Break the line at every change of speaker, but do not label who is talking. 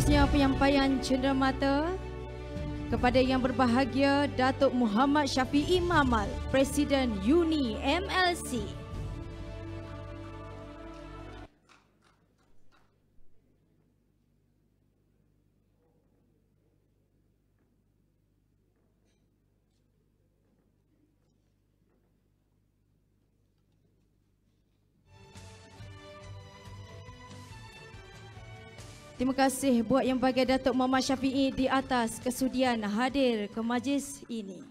Seterusnya penyampaian cenderamata kepada yang berbahagia Datuk Muhammad Syafiee Mamal, Presiden UNI MLC. Terima kasih buat yang bagi Datuk Muhammad Syafiee di atas kesudian hadir ke majlis ini.